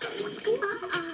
我的啊